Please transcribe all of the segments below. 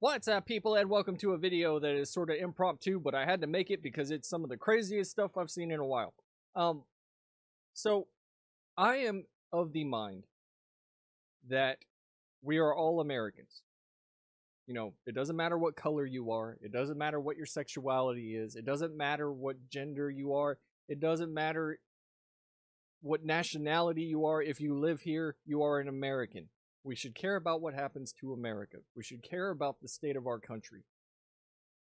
What's up, people, and welcome to a video that is sort of impromptu, but I had to make it because it's some of the craziest stuff I've seen in a while. Um, so, I am of the mind that we are all Americans. You know, it doesn't matter what color you are, it doesn't matter what your sexuality is, it doesn't matter what gender you are, it doesn't matter what nationality you are. If you live here, you are an American. We should care about what happens to America. We should care about the state of our country.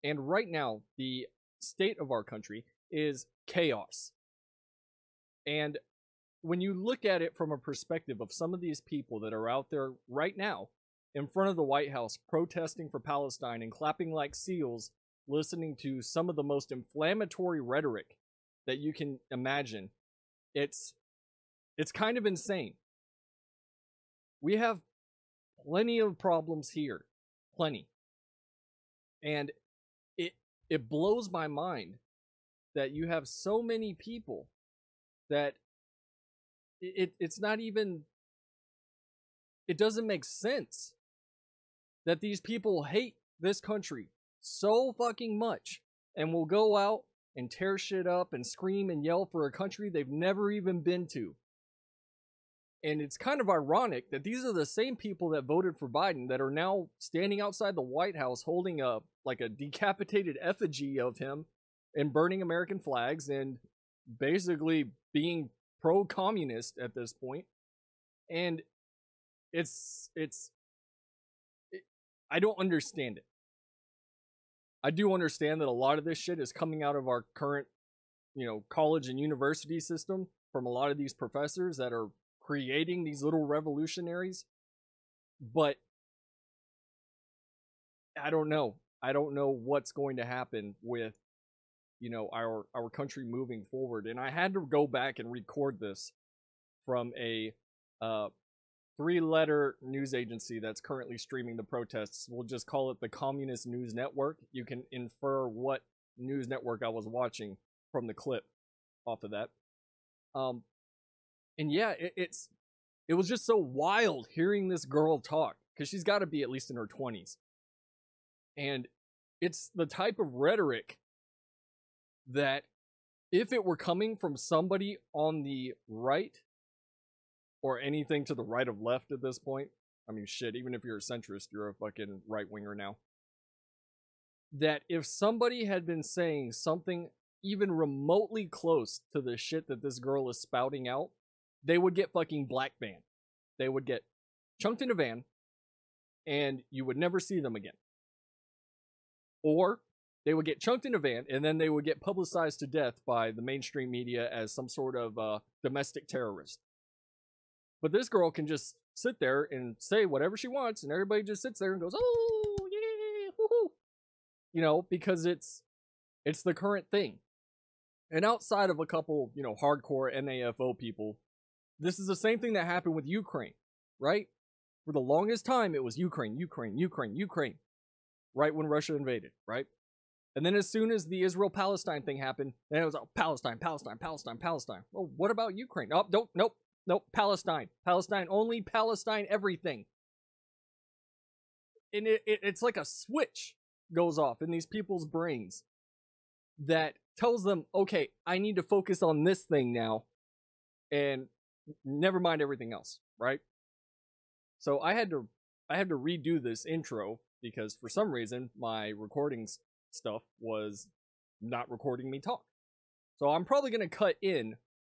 And right now, the state of our country is chaos. And when you look at it from a perspective of some of these people that are out there right now in front of the White House protesting for Palestine and clapping like seals, listening to some of the most inflammatory rhetoric that you can imagine, it's it's kind of insane. We have plenty of problems here. Plenty. And it it blows my mind that you have so many people that it it's not even it doesn't make sense that these people hate this country so fucking much and will go out and tear shit up and scream and yell for a country they've never even been to. And it's kind of ironic that these are the same people that voted for Biden that are now standing outside the White House holding a like a decapitated effigy of him and burning American flags and basically being pro-communist at this point. And it's it's it, I don't understand it. I do understand that a lot of this shit is coming out of our current, you know, college and university system from a lot of these professors that are creating these little revolutionaries. But I don't know. I don't know what's going to happen with you know our our country moving forward and I had to go back and record this from a uh three letter news agency that's currently streaming the protests. We'll just call it the Communist News Network. You can infer what news network I was watching from the clip off of that. Um and yeah, it, it's it was just so wild hearing this girl talk because she's got to be at least in her 20s. And it's the type of rhetoric that if it were coming from somebody on the right or anything to the right of left at this point, I mean, shit, even if you're a centrist, you're a fucking right winger now. That if somebody had been saying something even remotely close to the shit that this girl is spouting out, they would get fucking black banned. They would get chunked in a van and you would never see them again. Or they would get chunked in a van and then they would get publicized to death by the mainstream media as some sort of uh, domestic terrorist. But this girl can just sit there and say whatever she wants, and everybody just sits there and goes, "Oh yeah, woohoo!" You know, because it's it's the current thing. And outside of a couple, you know, hardcore NAFO people this is the same thing that happened with Ukraine, right? For the longest time, it was Ukraine, Ukraine, Ukraine, Ukraine, right when Russia invaded, right? And then as soon as the Israel Palestine thing happened, then it was oh, Palestine, Palestine, Palestine, Palestine. Well, what about Ukraine? Oh, nope, nope, nope, Palestine, Palestine, only Palestine, everything. And it, it, it's like a switch goes off in these people's brains that tells them, okay, I need to focus on this thing now. And never mind everything else, right? So I had to I had to redo this intro because for some reason my recording stuff was not recording me talk. So I'm probably going to cut in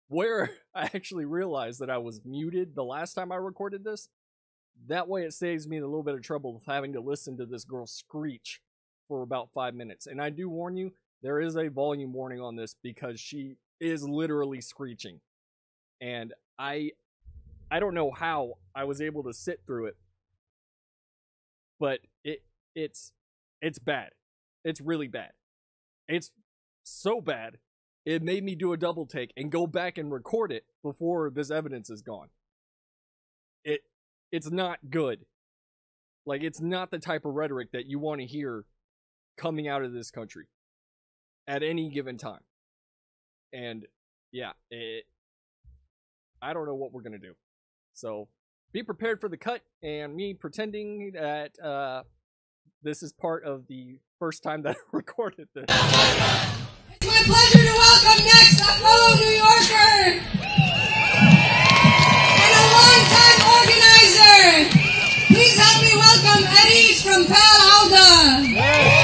where I actually realized that I was muted the last time I recorded this. That way it saves me a little bit of trouble of having to listen to this girl screech for about 5 minutes. And I do warn you, there is a volume warning on this because she is literally screeching. And I I don't know how I was able to sit through it. But it it's it's bad. It's really bad. It's so bad. It made me do a double take and go back and record it before this evidence is gone. It it's not good. Like it's not the type of rhetoric that you want to hear coming out of this country at any given time. And yeah, it I don't know what we're gonna do. So be prepared for the cut and me pretending that uh, this is part of the first time that I recorded this. It's my pleasure to welcome next a fellow New Yorker and a longtime organizer. Please help me welcome Eddie from Pal Alda.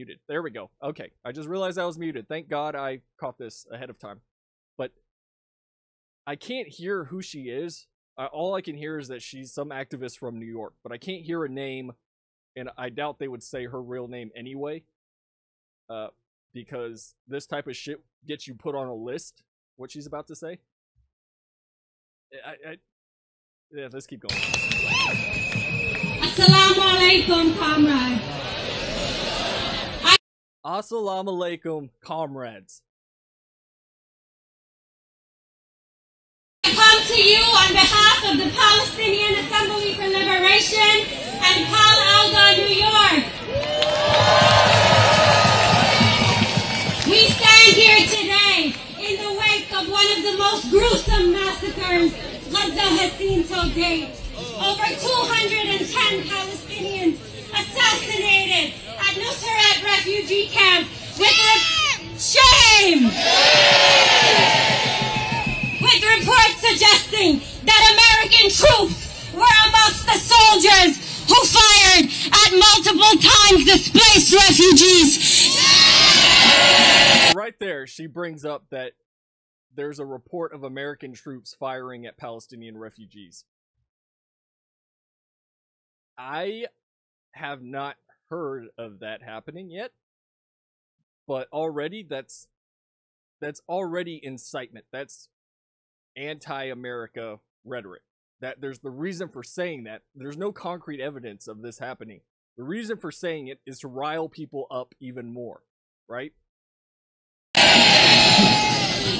Muted. There we go. Okay. I just realized I was muted. Thank God I caught this ahead of time. But I can't hear who she is. All I can hear is that she's some activist from New York, but I can't hear a name, and I doubt they would say her real name anyway. Uh, because this type of shit gets you put on a list. What she's about to say. I, I, yeah, let's keep going. Assalamu alaikum, comrade. Assalamu alaikum, comrades. I come to you on behalf of the Palestinian Assembly for Liberation and Pal Alda, New York. We stand here today in the wake of one of the most gruesome massacres Gaza has seen to date. Over 210 Palestinians assassinated at refugee camp with re- shame with reports suggesting that American troops were amongst the soldiers who fired at multiple times displaced refugees. right there, she brings up that there's a report of American troops firing at Palestinian refugees. I have not heard of that happening yet, but already that's that's already incitement. That's anti-America rhetoric. That there's the reason for saying that. There's no concrete evidence of this happening. The reason for saying it is to rile people up even more, right?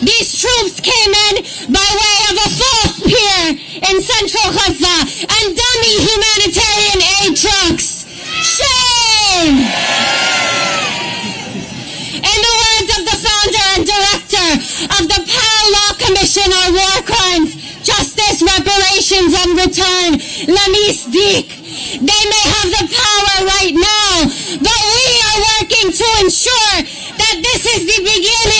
These troops came in by way of a false pier in central Gaza and dummy humanitarian aid trucks. Shame! In the words of the founder and director of the PAL-Awda Commission on War Crimes, Justice, Reparations, and Return, Lamis Deek, they may have the power right now, but we are working to ensure that this is the beginning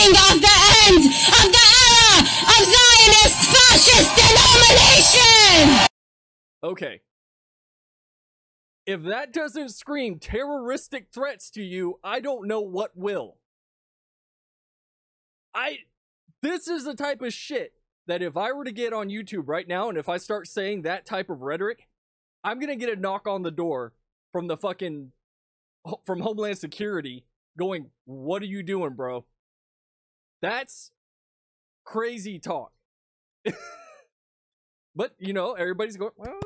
If that doesn't scream terroristic threats to you, I don't know what will. I this is the type of shit that if I were to get on YouTube right now and if I start saying that type of rhetoric, I'm going to get a knock on the door from the fucking from Homeland Security going, "What are you doing, bro?" That's crazy talk. but, you know, everybody's going, "Well,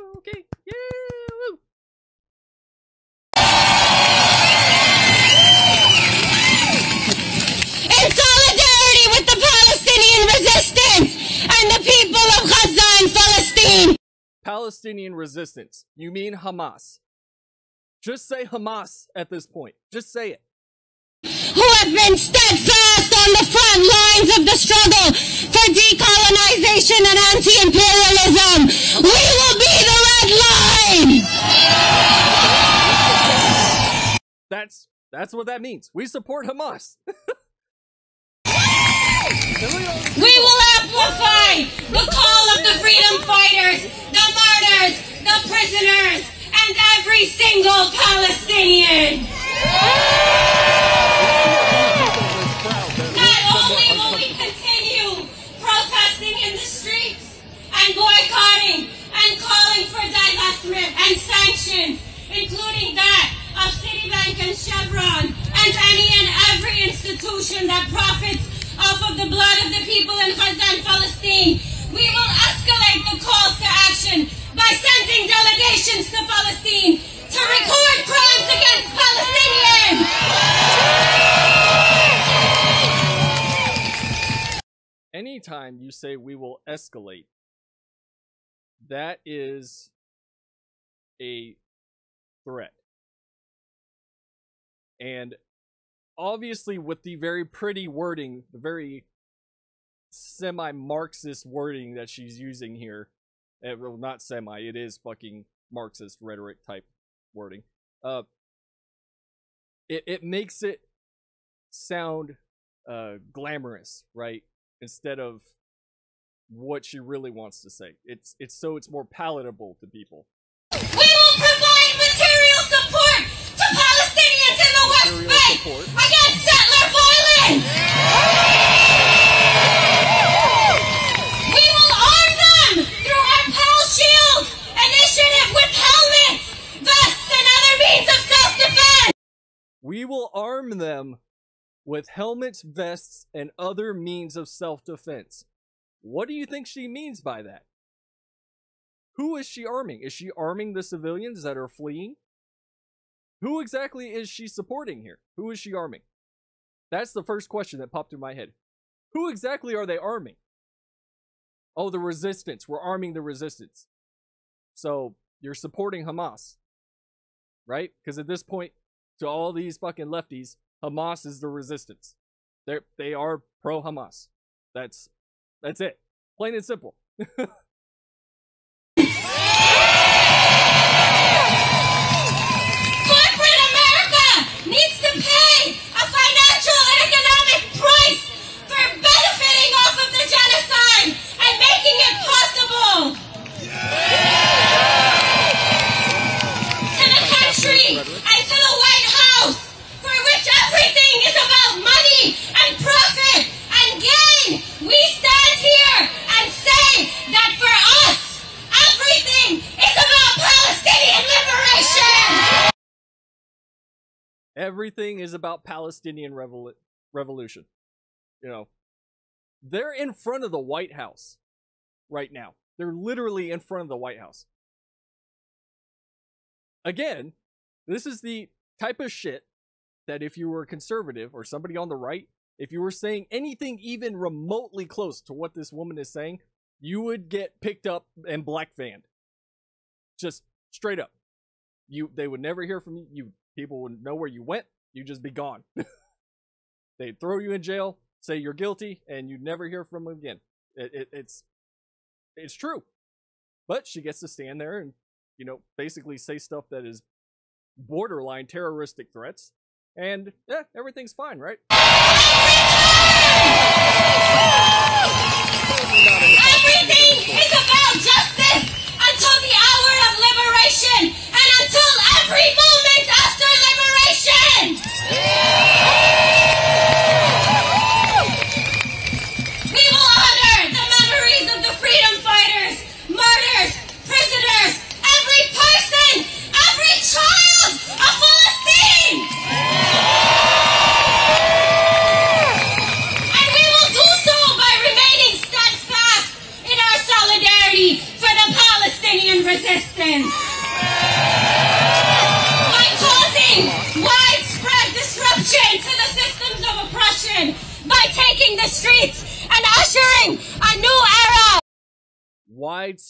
Palestinian resistance. You mean Hamas. Just say Hamas at this point. Just say it. who have been steadfast on the front lines of the struggle for decolonization and anti-imperialism. We will be the red line. That's that's what that means. We support Hamas. We will amplify the call of the freedom fighters, the martyrs, the prisoners, and every single Palestinian. Not only will we continue protesting in the streets and boycotting and calling for divestment and sanctions, including that of Citibank and Chevron and any and every institution that profits off of the blood of the people in Gaza and Palestine, we will escalate the calls to action by sending delegations to Palestine to record crimes against Palestinians. Anytime you say we will escalate, that is a threat. And obviously with the very pretty wording, the very semi-Marxist wording that she's using here. Eh, well, not semi. It is fucking Marxist rhetoric type wording. Uh, it it makes it sound uh glamorous, right? Instead of what she really wants to say. It's it's so it's more palatable to people. With helmets, vests, and other means of self-defense. What do you think she means by that? Who is she arming? Is she arming the civilians that are fleeing? Who exactly is she supporting here? Who is she arming? That's the first question that popped through my head. Who exactly are they arming? Oh, the resistance. We're arming the resistance. So you're supporting Hamas, right? Because at this point, to all these fucking lefties, Hamas is the resistance. They're they are pro Hamas. That's that's it. Plain and simple. about Palestinian revol- revolution. You know, they're in front of the White House right now. They're literally in front of the White House. Again, this is the type of shit that if you were a conservative or somebody on the right, if you were saying anything even remotely close to what this woman is saying, you would get picked up and black fanned. Just straight up. You they would never hear from you. You people wouldn't know where you went. You'd just be gone. They'd throw you in jail, say you're guilty, and you'd never hear from them again. It, it, it's it's true. But she gets to stand there and, you know, basically say stuff that is borderline terroristic threats. And yeah, everything's fine, right? Totally not in the Everything is about justice until the hour of liberation and until every moment after liberation.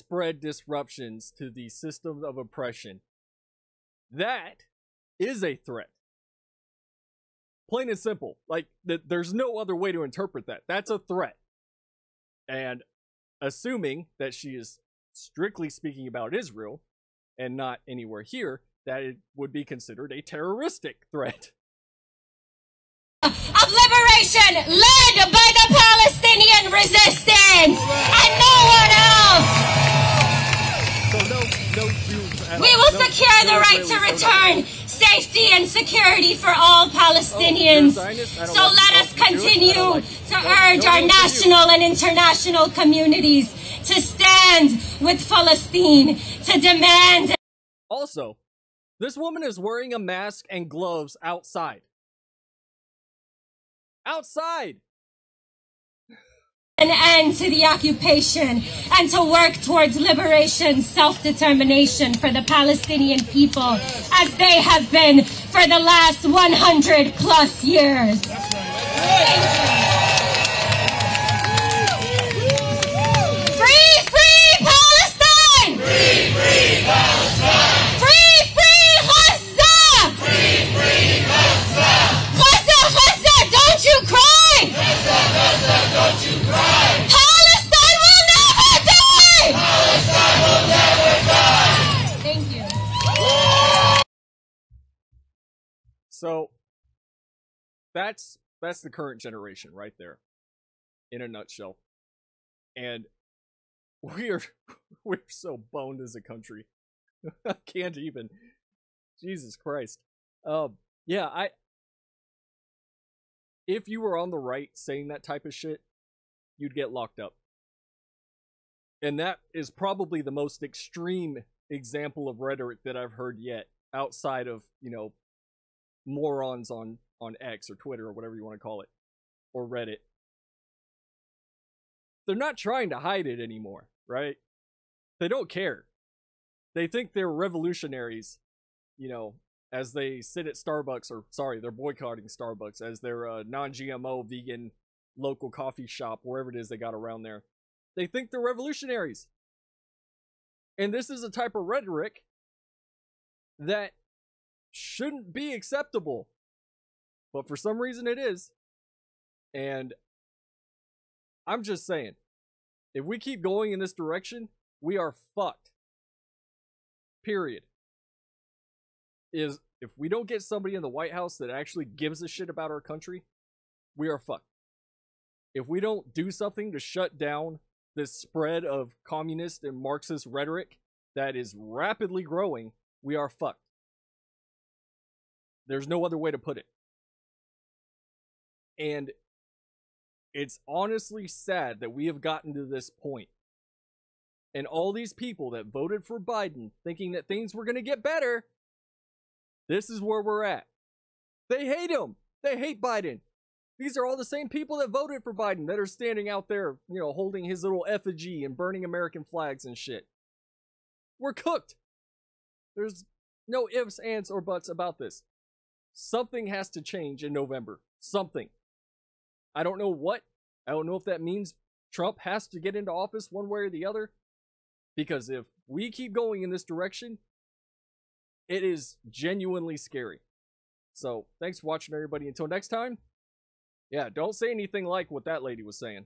Widespread disruptions to the systems of oppression. That is a threat. Plain and simple. Like, th- there's no other way to interpret that. That's a threat. And assuming that she is strictly speaking about Israel and not anywhere here, that it would be considered a terroristic threat. of liberation led by the Palestinian resistance and no one else. We will secure the right to return safety and security for all Palestinians. Oh, you're a Zionist? I don't So let us you're Jewish? I continue to urge our vote for you. national and international communities to stand with Palestine, to demand Also, this woman is wearing a mask and gloves outside. Outside! An end to the occupation and to work towards liberation, self-determination for the Palestinian people as they have been for the last 100 plus years. That's that's the current generation right there in a nutshell. And we're we're so boned as a country. I can't even Jesus Christ. Um yeah, I if you were on the right saying that type of shit, you'd get locked up. And that is probably the most extreme example of rhetoric that I've heard yet outside of, you know, morons on on X or Twitter or whatever you want to call it or Reddit. They're not trying to hide it anymore, right? They don't care. They think they're revolutionaries, you know, as they sit at Starbucks or sorry, they're boycotting Starbucks as their uh, non-GMO vegan local coffee shop wherever it is they got around there. They think they're revolutionaries. And this is a type of rhetoric that shouldn't be acceptable. But for some reason it is. And I'm just saying, if we keep going in this direction, we are fucked. Period. Is if we don't get somebody in the White House that actually gives a shit about our country, we are fucked. If we don't do something to shut down this spread of communist and Marxist rhetoric that is rapidly growing, we are fucked. There's no other way to put it. And it's honestly sad that we have gotten to this point. And all these people that voted for Biden thinking that things were going to get better, this is where we're at. They hate him. They hate Biden. These are all the same people that voted for Biden that are standing out there, you know, holding his little effigy and burning American flags and shit. We're cooked. There's no ifs, ands, or buts about this. Something has to change in November. Something. I don't know what. I don't know if that means Trump has to get into office one way or the other. Because if we keep going in this direction, it is genuinely scary. So, thanks for watching, everybody. Until next time, yeah, don't say anything like what that lady was saying.